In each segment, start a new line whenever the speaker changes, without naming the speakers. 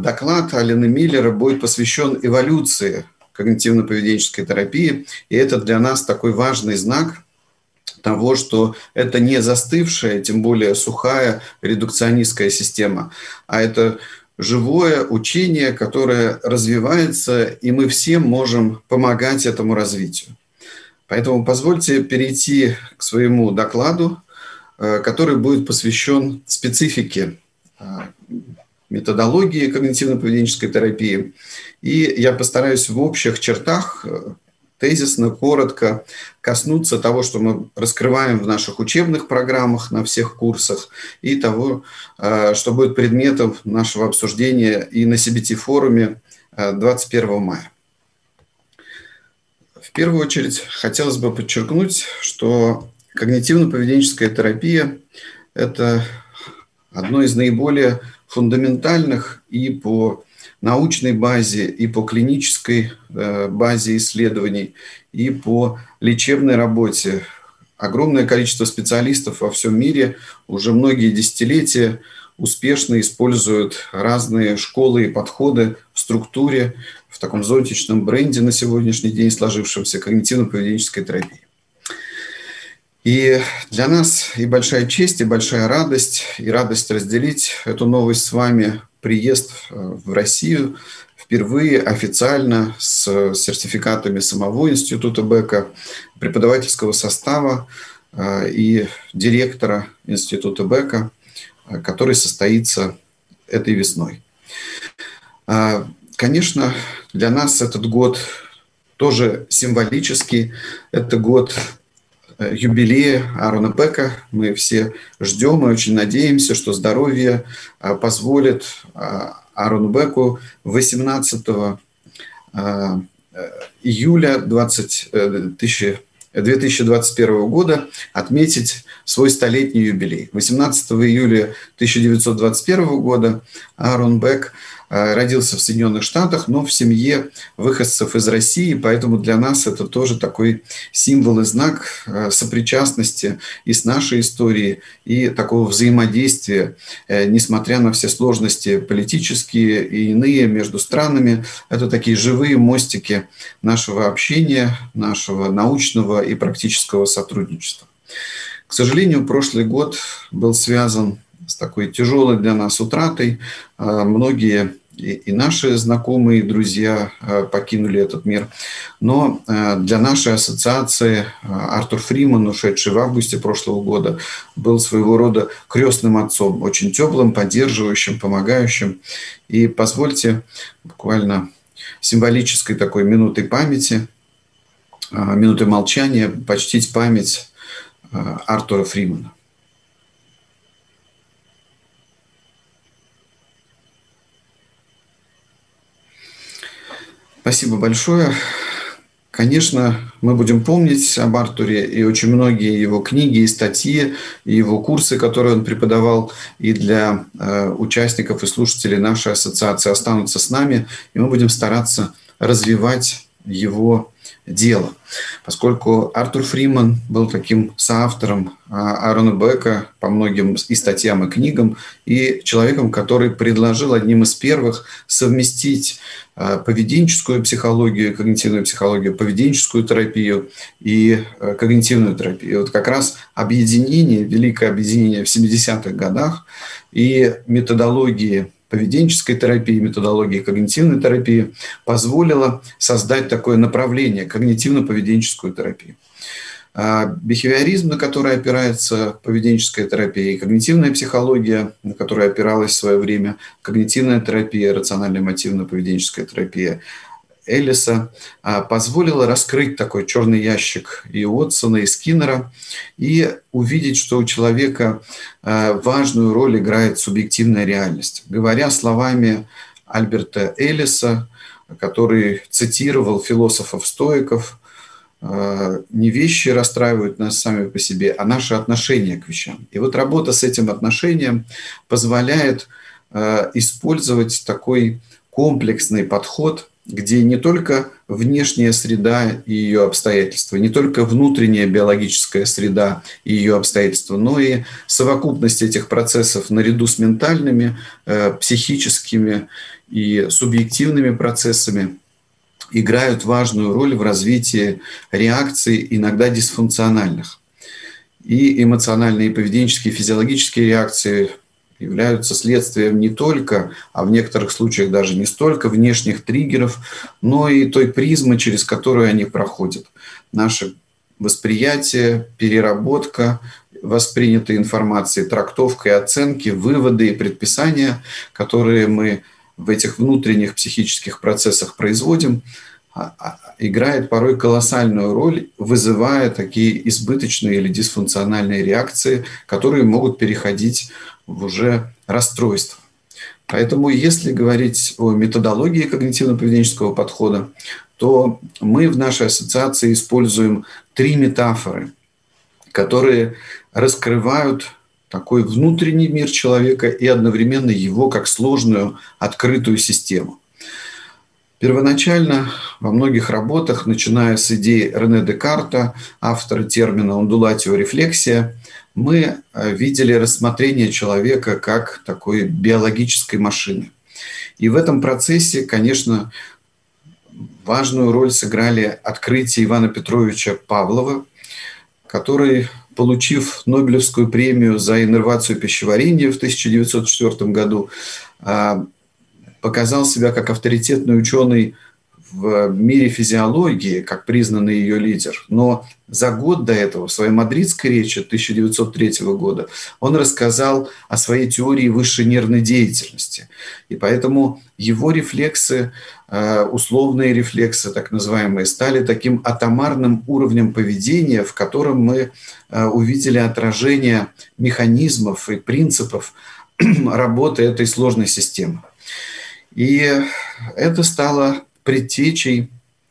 Доклад Алены Миллера будет посвящен эволюции когнитивно-поведенческой терапии, и это для нас такой важный знак того, что это не застывшая, тем более сухая редукционистская система, а это живое учение, которое развивается, и мы все можем помогать этому развитию. Поэтому позвольте перейти к своему докладу, э, который будет посвящен специфике э, методологии когнитивно-поведенческой терапии. И я постараюсь в общих чертах э, тезисно, коротко коснуться того, что мы раскрываем в наших учебных программах на всех курсах, и того, что будет предметом нашего обсуждения и на CBT-форуме 21 мая. В первую очередь хотелось бы подчеркнуть, что когнитивно-поведенческая терапия – это одно из наиболее фундаментальных и по научной базе, и по клинической э, базе исследований, и по лечебной работе. Огромное количество специалистов во всем мире уже многие десятилетия успешно используют разные школы и подходы в структуре в таком зонтичном бренде на сегодняшний день сложившемся когнитивно-поведенческой терапии. И для нас и большая честь, и большая радость, и радость разделить эту новость с вами, приезд э, в Россию впервые официально с сертификатами самого института Бека, преподавательского состава э, и директора института Бека, э, который состоится этой весной. Конечно, для нас этот год тоже символический. Это год юбилея Аарона Бека. Мы все ждем и очень надеемся, что здоровье э, позволит э, Аарону Беку 18 июля 20, 2021 года отметить свой столетний юбилей. 18 июля 1921 года Аарон Бек – Э, родился в Соединенных Штатах, но в семье выходцев из России, поэтому для нас это тоже такой символ и знак э, сопричастности и с нашей историей, и такого взаимодействия, э, несмотря на все сложности политические и иные между странами. Это такие живые мостики нашего общения, нашего научного и практического сотрудничества. К сожалению, прошлый год был связан с такой тяжелой для нас утратой. Многие и, наши знакомые и друзья э, покинули этот мир. Но э, для нашей ассоциации э, Артур Фриман, ушедший в августе прошлого года, был своего рода крестным отцом, очень теплым, поддерживающим, помогающим. И позвольте буквально символической такой минутой памяти, минутой молчания почтить память Артура Фримана. Спасибо большое. Конечно, мы будем помнить об Артуре и очень многие его книги и статьи, и его курсы, которые он преподавал, и для э, участников и слушателей нашей ассоциации останутся с нами, и мы будем стараться развивать его дело. Поскольку Артур Фриман был таким соавтором а, Аарона Бека по многим и статьям, и книгам, и человеком, который предложил одним из первых совместить а, поведенческую психологию, когнитивную психологию, поведенческую терапию и а, когнитивную терапию. Вот как раз объединение, великое объединение в 70-х годах и методологии поведенческой терапии, методологии когнитивной терапии позволила создать такое направление когнитивно-поведенческую терапию. А бихевиоризм, на который опирается поведенческая терапия, и когнитивная психология, на которую опиралась в свое время когнитивная терапия, рациональная мотивно-поведенческая терапия, Эллиса а, позволила раскрыть такой черный ящик и Уотсона, и Скиннера, и увидеть, что у человека а, важную роль играет субъективная реальность. Говоря словами Альберта Эллиса, который цитировал философов-стоиков, а, не вещи расстраивают нас сами по себе, а наше отношение к вещам. И вот работа с этим отношением позволяет использовать такой комплексный подход – где не только внешняя среда и ее обстоятельства, не только внутренняя биологическая среда и ее обстоятельства, но и совокупность этих процессов наряду с ментальными, э, психическими и субъективными процессами играют важную роль в развитии реакций, иногда дисфункциональных. И эмоциональные, и поведенческие, и физиологические реакции являются следствием не только, а в некоторых случаях даже не столько внешних триггеров, но и той призмы, через которую они проходят. Наше восприятие, переработка воспринятой информации, трактовка и оценки, выводы и предписания, которые мы в этих внутренних психических процессах производим, играет порой колоссальную роль, вызывая такие избыточные или дисфункциональные реакции, которые могут переходить в уже расстройство. Поэтому если говорить о методологии когнитивно-поведенческого подхода, то мы в нашей ассоциации используем три метафоры, которые раскрывают такой внутренний мир человека и одновременно его как сложную открытую систему. Первоначально во многих работах, начиная с идеи Рене Декарта, автора термина «ондулатио-рефлексия», мы э, видели рассмотрение человека как такой биологической машины. И в этом процессе, конечно, важную роль сыграли открытия Ивана Петровича Павлова, который, получив Нобелевскую премию за иннервацию пищеварения в 1904 году, а, показал себя как авторитетный ученый в мире физиологии, как признанный ее лидер. Но за год до этого, в своей мадридской речи 1903 года, он рассказал о своей теории высшей нервной деятельности. И поэтому его рефлексы, э, условные рефлексы, так называемые, стали таким атомарным уровнем поведения, в котором мы э, увидели отражение механизмов и принципов работы этой сложной системы. И это стало предтечей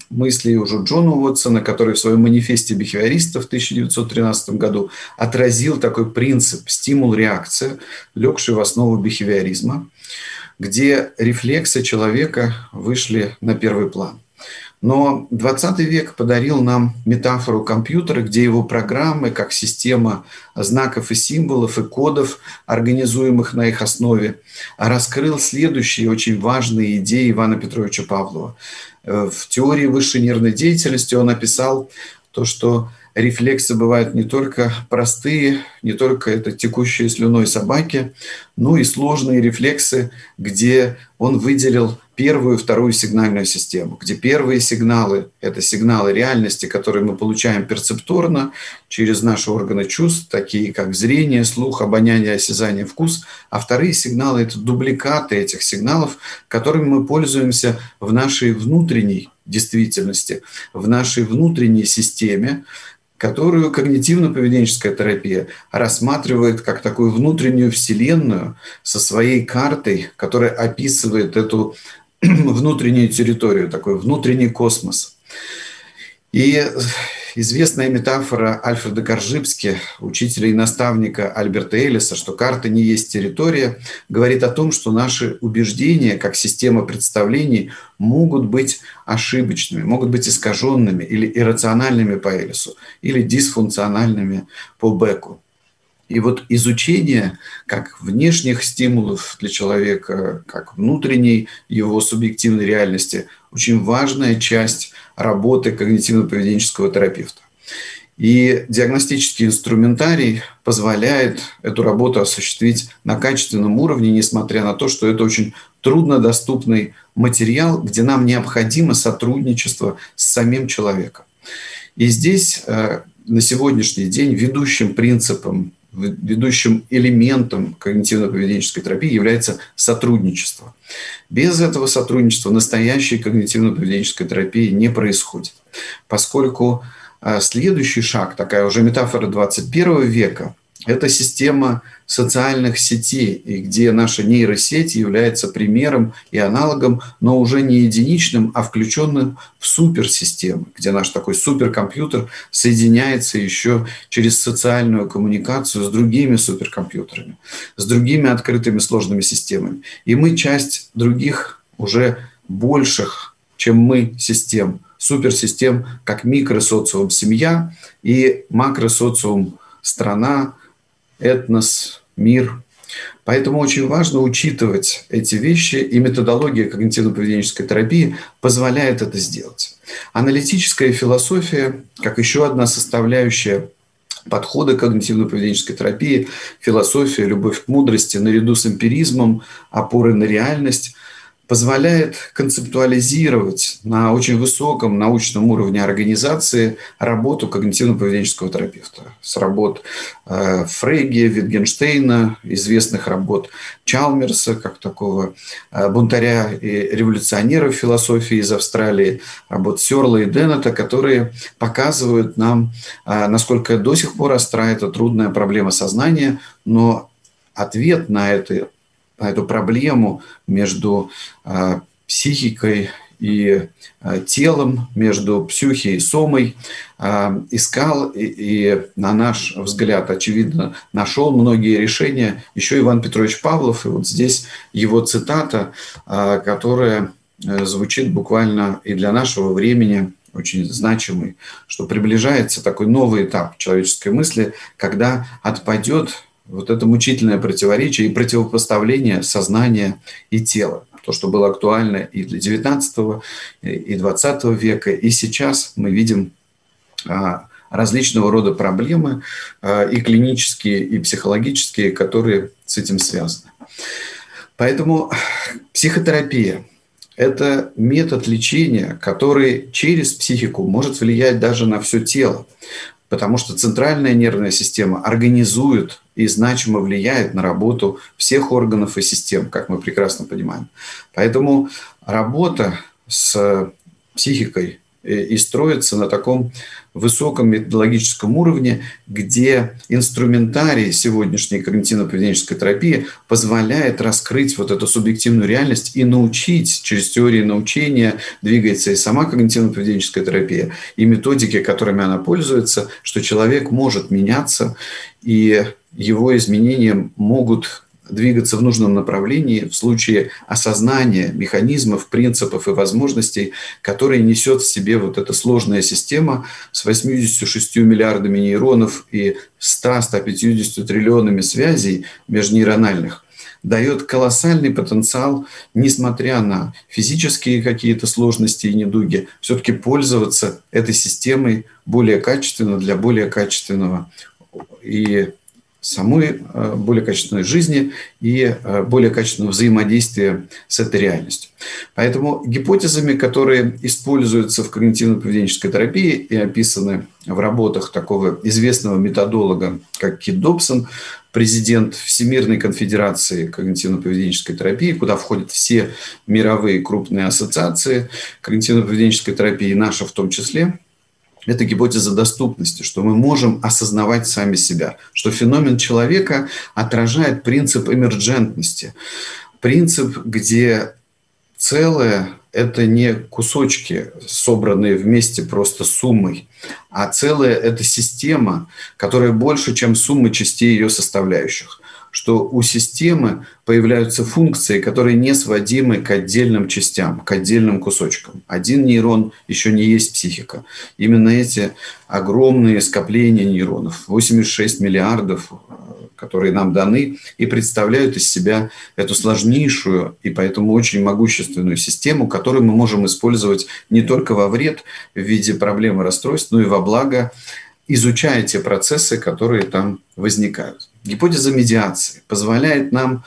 мыслей уже Джона Уотсона, который в своем манифесте бихевиористов в 1913 году отразил такой принцип стимул-реакция, легший в основу бихевиоризма, где рефлексы человека вышли на первый план. Но 20 век подарил нам метафору компьютера, где его программы, как система знаков и символов и кодов, организуемых на их основе, раскрыл следующие очень важные идеи Ивана Петровича Павлова. Э, в теории высшей нервной деятельности он описал то, что рефлексы бывают не только простые, не только это текущие слюной собаки, но и сложные рефлексы, где он выделил первую вторую сигнальную систему, где первые сигналы – это сигналы реальности, которые мы получаем перцепторно через наши органы чувств, такие как зрение, слух, обоняние, осязание, вкус, а вторые сигналы – это дубликаты этих сигналов, которыми мы пользуемся в нашей внутренней действительности, в нашей внутренней системе, которую когнитивно-поведенческая терапия рассматривает как такую внутреннюю вселенную со своей картой, которая описывает эту внутреннюю территорию, такой внутренний космос. И известная метафора Альфреда Коржибски, учителя и наставника Альберта Эллиса, что карта не есть территория, говорит о том, что наши убеждения, как система представлений, могут быть ошибочными, могут быть искаженными или иррациональными по Эллису, или дисфункциональными по Беку. И вот изучение как внешних стимулов для человека, как внутренней его субъективной реальности очень важная часть работы когнитивно-поведенческого терапевта. И диагностический инструментарий позволяет эту работу осуществить на качественном уровне, несмотря на то, что это очень труднодоступный материал, где нам необходимо сотрудничество с самим человеком. И здесь э, на сегодняшний день ведущим принципом ведущим элементом когнитивно-поведенческой терапии является сотрудничество. Без этого сотрудничества настоящей когнитивно-поведенческой терапии не происходит, поскольку а, следующий шаг, такая уже метафора 21 века, это система социальных сетей, и где наша нейросеть является примером и аналогом, но уже не единичным, а включенным в суперсистему, где наш такой суперкомпьютер соединяется еще через социальную коммуникацию с другими суперкомпьютерами, с другими открытыми сложными системами. И мы часть других уже больших чем мы систем. Суперсистем, как микросоциум семья и макросоциум страна, этнос, мир. Поэтому очень важно учитывать эти вещи, и методология когнитивно-поведенческой терапии позволяет это сделать. Аналитическая философия, как еще одна составляющая подхода когнитивно-поведенческой терапии, философия, любовь к мудрости, наряду с эмпиризмом, опоры на реальность – позволяет концептуализировать на очень высоком научном уровне организации работу когнитивно-поведенческого терапевта. С работ э, Витгенштейна, известных работ Чалмерса, как такого э, бунтаря и революционера в философии из Австралии, работ Сёрла и Деннета, которые показывают нам, э, насколько до сих пор остра эта трудная проблема сознания, но ответ на это эту проблему между а, психикой и а, телом, между псюхией и сомой, а, искал и, и, на наш взгляд, очевидно, нашел многие решения еще Иван Петрович Павлов. И вот здесь его цитата, которая э, звучит буквально и для нашего времени очень значимый, что приближается такой новый этап человеческой мысли, когда отпадет вот это мучительное противоречие и противопоставление сознания и тела. То, что было актуально и для 19 и 20 века, и сейчас мы видим а, различного рода проблемы а, и клинические, и психологические, которые с этим связаны. Поэтому психотерапия – это метод лечения, который через психику может влиять даже на все тело потому что центральная нервная система организует и значимо влияет на работу всех органов и систем, как мы прекрасно понимаем. Поэтому работа с психикой и строится на таком высоком методологическом уровне, где инструментарий сегодняшней когнитивно-поведенческой терапии позволяет раскрыть вот эту субъективную реальность и научить через теории научения двигается и сама когнитивно-поведенческая терапия, и методики, которыми она пользуется, что человек может меняться, и его изменения могут двигаться в нужном направлении в случае осознания механизмов, принципов и возможностей, которые несет в себе вот эта сложная система с 86 миллиардами нейронов и 100-150 триллионами связей межнейрональных дает колоссальный потенциал, несмотря на физические какие-то сложности и недуги, все-таки пользоваться этой системой более качественно для более качественного. И самой э, более качественной жизни и э, более качественного взаимодействия с этой реальностью. Поэтому гипотезами, которые используются в когнитивно-поведенческой терапии и описаны в работах такого известного методолога, как Кит Добсон, президент Всемирной конфедерации когнитивно-поведенческой терапии, куда входят все мировые крупные ассоциации когнитивно-поведенческой терапии, наша в том числе – это гипотеза доступности, что мы можем осознавать сами себя, что феномен человека отражает принцип эмерджентности, принцип, где целое – это не кусочки, собранные вместе просто суммой, а целое – это система, которая больше, чем сумма частей ее составляющих что у системы появляются функции, которые не сводимы к отдельным частям, к отдельным кусочкам. Один нейрон еще не есть психика. Именно эти огромные скопления нейронов, 86 миллиардов, которые нам даны, и представляют из себя эту сложнейшую и поэтому очень могущественную систему, которую мы можем использовать не только во вред в виде проблемы расстройств, но и во благо изучая те процессы, которые там возникают. Гипотеза медиации позволяет нам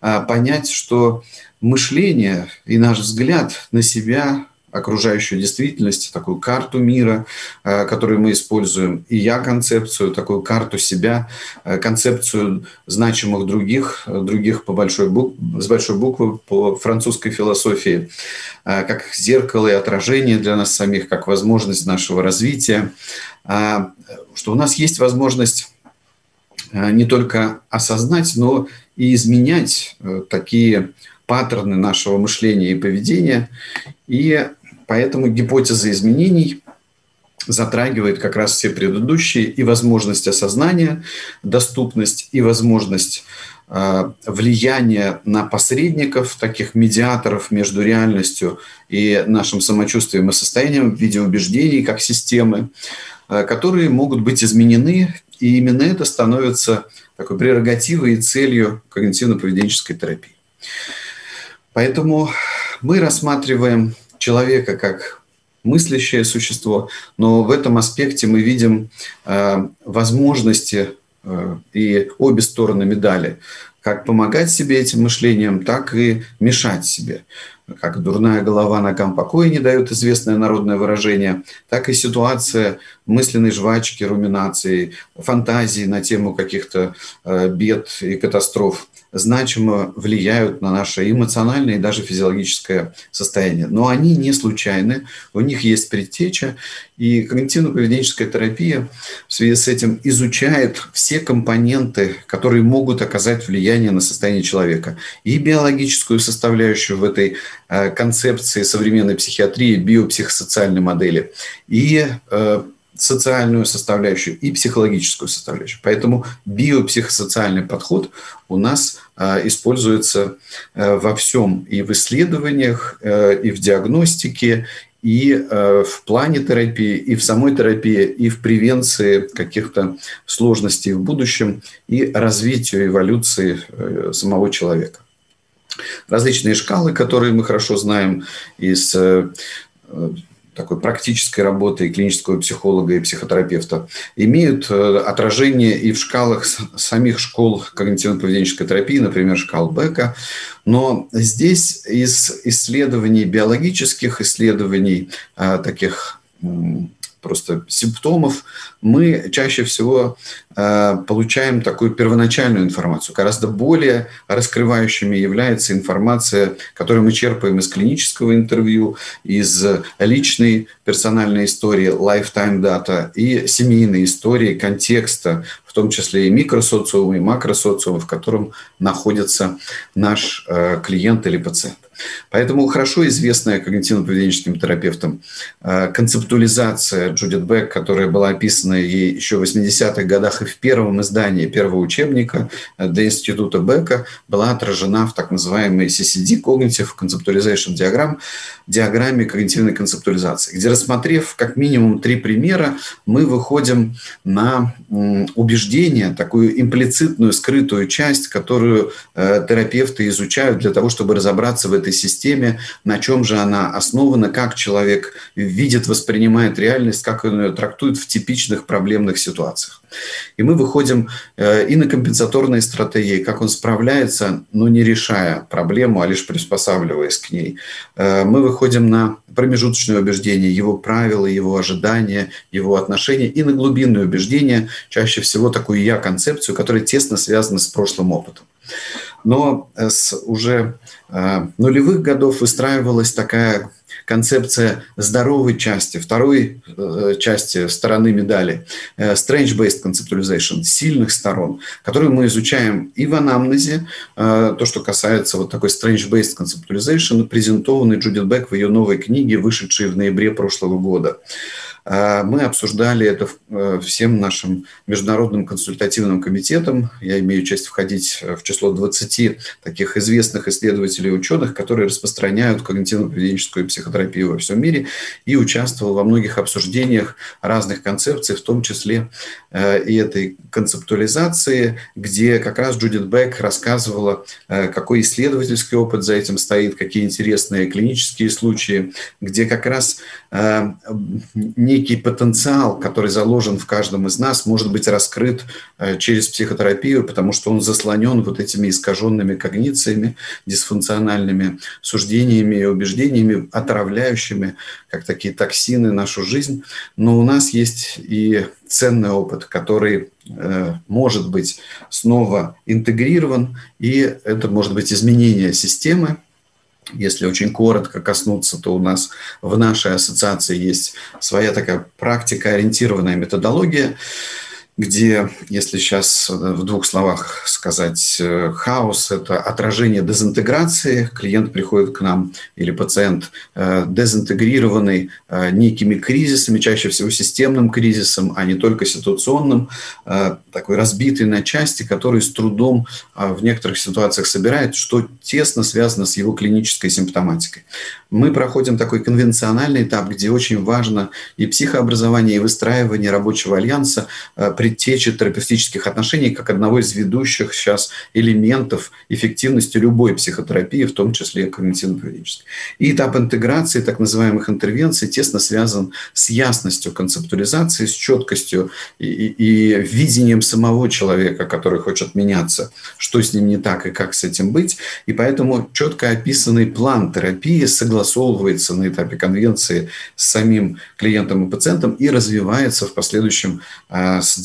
а, понять, что мышление и наш взгляд на себя окружающую действительность, такую карту мира, а, которую мы используем, и я концепцию, такую карту себя, а, концепцию значимых других, других по большой бук, с большой буквы по французской философии, как зеркало и отражение для нас самих, как возможность нашего развития, что у нас есть возможность не только осознать, но и изменять э, такие паттерны нашего мышления и поведения. И поэтому гипотеза изменений затрагивает как раз все предыдущие и возможность осознания, доступность и возможность э, влияния на посредников, таких медиаторов между реальностью и нашим самочувствием и состоянием в виде убеждений как системы, э, которые могут быть изменены, и именно это становится такой прерогативой и целью когнитивно-поведенческой терапии. Поэтому мы рассматриваем человека как мыслящее существо, но в этом аспекте мы видим э, возможности э, и обе стороны медали. Как помогать себе этим мышлением, так и мешать себе. Как дурная голова ногам покоя не дает известное народное выражение, так и ситуация мысленной жвачки, руминации, фантазии на тему каких-то э, бед и катастроф значимо влияют на наше эмоциональное и даже физиологическое состояние. Но они не случайны, у них есть предтеча, и когнитивно-поведенческая терапия в связи с этим изучает все компоненты, которые могут оказать влияние на состояние человека. И биологическую составляющую в этой концепции современной психиатрии, биопсихосоциальной модели, и э, социальную составляющую и психологическую составляющую. Поэтому биопсихосоциальный подход у нас э, используется э, во всем и в исследованиях, э, и в диагностике, и э, в плане терапии, и в самой терапии, и в превенции каких-то сложностей в будущем, и развитию эволюции э, самого человека. Различные шкалы, которые мы хорошо знаем из э, такой практической работы и клинического психолога и психотерапевта, имеют э, отражение и в шкалах самих школ когнитивно-поведенческой терапии, например, шкал Бека. Но здесь из исследований, биологических исследований, э, таких просто симптомов, мы чаще всего э, получаем такую первоначальную информацию. Гораздо более раскрывающими является информация, которую мы черпаем из клинического интервью, из личной персональной истории, lifetime data и семейной истории, контекста, том числе и микросоциум, и макросоциум, в котором находится наш э, клиент или пациент. Поэтому хорошо известная когнитивно-поведенческим терапевтам э, концептуализация Джудит Бек, которая была описана ей еще в 80-х годах и в первом издании первого учебника для Института Бека, была отражена в так называемой CCD, Cognitive Conceptualization Diagram, диаграмме когнитивной концептуализации, где, рассмотрев как минимум три примера, мы выходим на убеждение, такую имплицитную, скрытую часть, которую э, терапевты изучают для того, чтобы разобраться в этой системе, на чем же она основана, как человек видит, воспринимает реальность, как он ее трактует в типичных проблемных ситуациях. И мы выходим э, и на компенсаторные стратегии, как он справляется, но не решая проблему, а лишь приспосабливаясь к ней. Э, мы выходим на промежуточные убеждения, его правила, его ожидания, его отношения и на глубинные убеждения, чаще всего такую я-концепцию, которая тесно связана с прошлым опытом. Но с уже э, нулевых годов выстраивалась такая концепция здоровой части, второй э, части стороны медали, э, strange-based conceptualization, сильных сторон, которую мы изучаем и в анамнезе, то, что касается вот такой strange-based conceptualization, презентованный Джудит Бек в ее новой книге, вышедшей в ноябре прошлого года. А, мы обсуждали это э, всем нашим международным консультативным комитетом. Я имею честь входить в число 20 таких известных исследователей и ученых, которые распространяют когнитивно-поведенческую психотерапию во всем мире и участвовал во многих обсуждениях разных концепций, в том числе э, и этой концептуализации, где как раз Джудит Бек рассказывала, э, какой исследовательский опыт за этим стоит, какие интересные клинические случаи, где как раз не некий потенциал, который заложен в каждом из нас, может быть раскрыт э, через психотерапию, потому что он заслонен вот этими искаженными когнициями, дисфункциональными суждениями и убеждениями, отравляющими, как такие токсины, нашу жизнь. Но у нас есть и ценный опыт, который э, может быть снова интегрирован, и это может быть изменение системы, если очень коротко коснуться, то у нас в нашей ассоциации есть своя такая практика, ориентированная методология. Где, если сейчас в двух словах сказать, э, хаос – это отражение дезинтеграции. Клиент приходит к нам или пациент э, дезинтегрированный э, некими кризисами, чаще всего системным кризисом, а не только ситуационным, такой разбитый на части, который с трудом в некоторых ситуациях собирает, что тесно связано с его клинической симптоматикой. Мы проходим такой конвенциональный этап, где очень важно и психообразование, и выстраивание рабочего альянса при предтечи терапевтических отношений как одного из ведущих сейчас элементов эффективности любой психотерапии, в том числе когнитивно-поведенческой. И этап интеграции так называемых интервенций тесно связан с ясностью концептуализации, с четкостью и, и, и видением самого человека, который хочет меняться, что с ним не так и как с этим быть. И поэтому четко описанный план терапии согласовывается на этапе конвенции с самим клиентом и пациентом и развивается в последующем а, с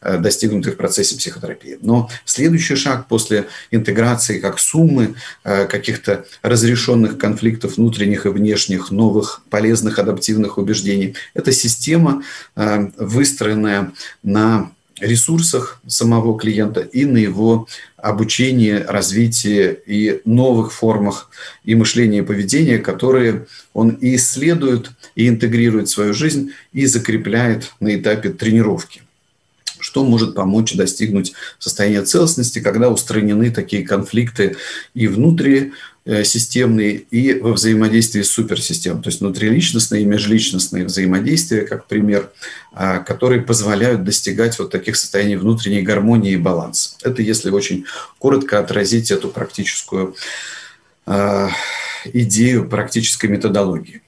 э, достигнутой в процессе психотерапии. Но следующий шаг после интеграции как суммы э, каких-то разрешенных конфликтов внутренних и внешних, новых полезных адаптивных убеждений – это система, э, выстроенная на ресурсах самого клиента и на его обучении, развитии и новых формах и мышления и поведения, которые он и исследует, и интегрирует в свою жизнь, и закрепляет на этапе тренировки что может помочь достигнуть состояния целостности, когда устранены такие конфликты и внутри э, и во взаимодействии с суперсистемой, то есть внутриличностные и межличностные взаимодействия, как пример, а, которые позволяют достигать вот таких состояний внутренней гармонии и баланса. Это если очень коротко отразить эту практическую а, идею практической методологии.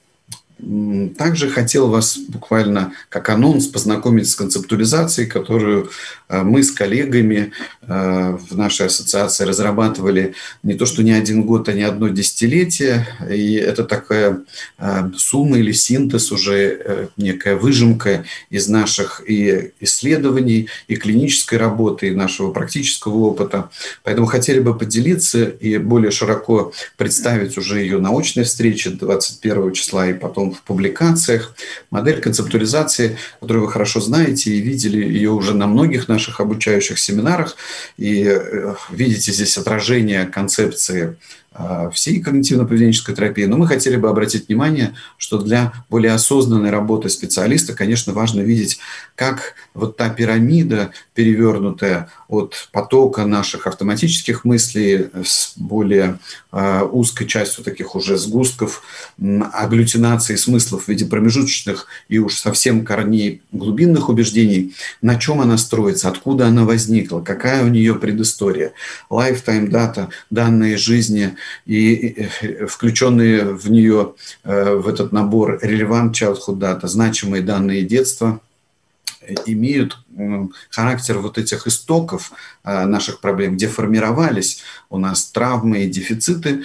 Также хотел вас буквально как анонс познакомить с концептуализацией, которую э, мы с коллегами э, в нашей ассоциации разрабатывали не то что не один год, а не одно десятилетие. И это такая э, сумма или синтез, уже некая выжимка из наших и исследований, и клинической работы, и нашего практического опыта. Поэтому хотели бы поделиться и более широко представить уже ее научной встрече 21 числа и потом в публикациях. Модель концептуализации, которую вы хорошо знаете и видели ее уже на многих наших обучающих семинарах. И э, видите здесь отражение концепции всей когнитивно-поведенческой терапии. Но мы хотели бы обратить внимание, что для более осознанной работы специалиста, конечно, важно видеть, как вот та пирамида, перевернутая от потока наших автоматических мыслей с более э, узкой частью таких уже сгустков, агглютинации смыслов в виде промежуточных и уж совсем корней глубинных убеждений, на чем она строится, откуда она возникла, какая у нее предыстория, lifetime data, данные жизни – и включенные в нее, э, в этот набор relevant childhood data, значимые данные детства, имеют характер вот этих истоков э, наших проблем, где формировались у нас травмы и дефициты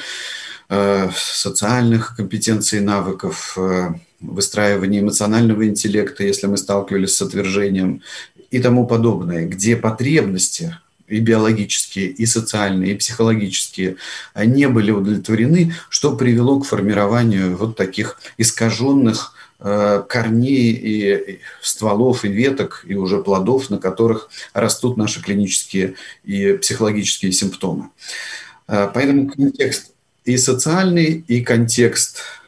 э, социальных компетенций навыков, выстраивания эмоционального интеллекта, если мы сталкивались с отвержением и тому подобное, где потребности и биологические, и социальные, и психологические, не были удовлетворены, что привело к формированию вот таких искаженных э, корней и стволов, и веток, и уже плодов, на которых растут наши клинические и психологические симптомы. Э, поэтому контекст и социальный, и контекст Э,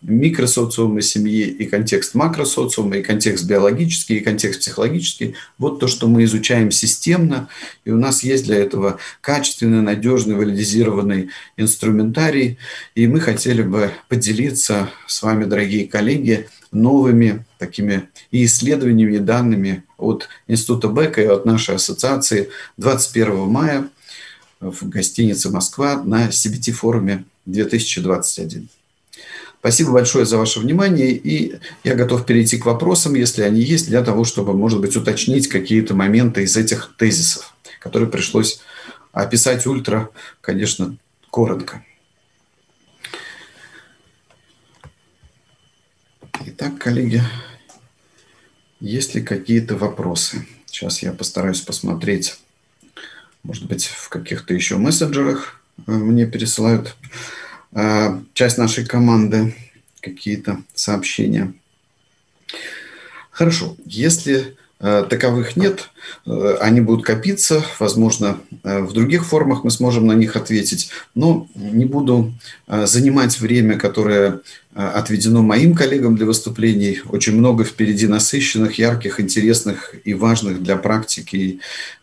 микросоциума семьи и контекст макросоциума, и контекст биологический, и контекст психологический. Вот то, что мы изучаем системно, и у нас есть для этого качественный, надежный, валидизированный инструментарий. И мы хотели бы поделиться с вами, дорогие коллеги, новыми такими и исследованиями, и данными от Института Бека и от нашей ассоциации 21 мая в гостинице «Москва» на CBT-форуме 2021. Спасибо большое за ваше внимание, и я готов перейти к вопросам, если они есть, для того, чтобы, может быть, уточнить какие-то моменты из этих тезисов, которые пришлось описать ультра, конечно, коротко. Итак, коллеги, есть ли какие-то вопросы? Сейчас я постараюсь посмотреть, может быть, в каких-то еще мессенджерах э, мне пересылают часть нашей команды какие-то сообщения. Хорошо, если таковых нет. Они будут копиться, возможно, в других формах мы сможем на них ответить, но не буду занимать время, которое отведено моим коллегам для выступлений. Очень много впереди насыщенных, ярких, интересных и важных для практики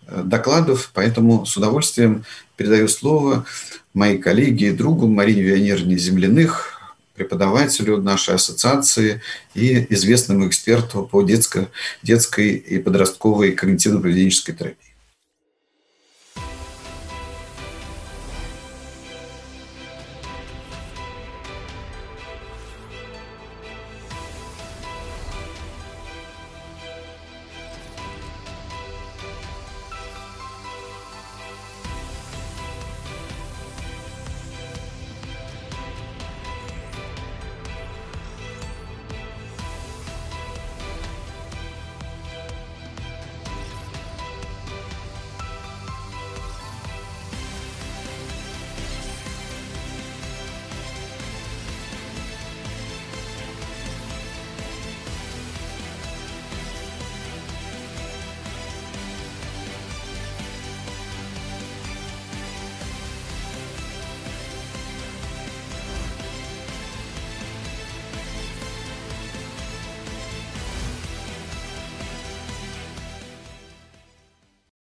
докладов, поэтому с удовольствием передаю слово моей коллеге и другу Марине Вионерне Земляных, преподавателю нашей ассоциации и известному эксперту по детско, детской и подростковой когнитивно-поведенческой терапии.